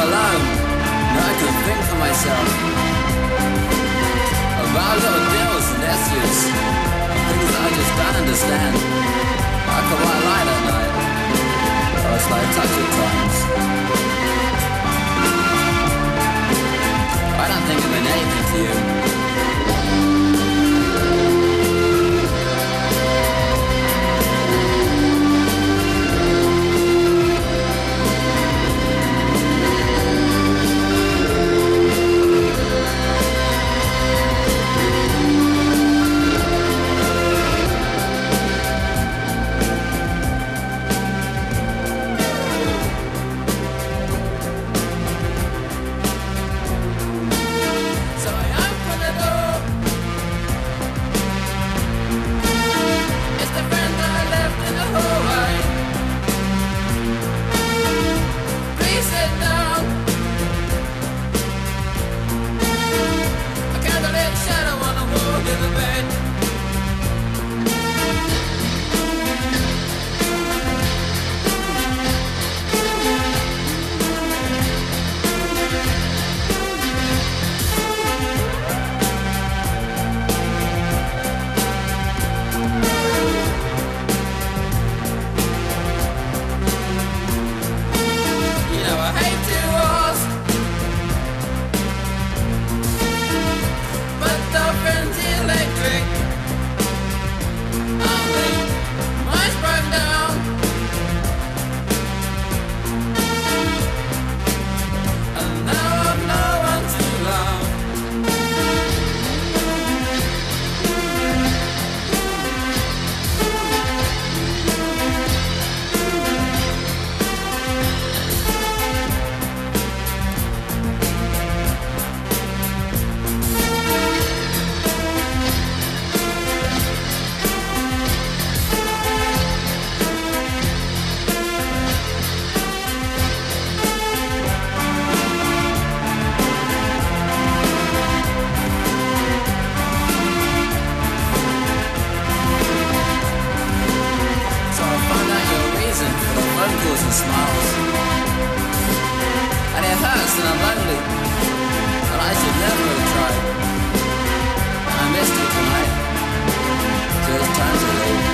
I'm alone. Now I can think for myself. About little finally, but I should never have tried. I missed it tonight. Those times are late.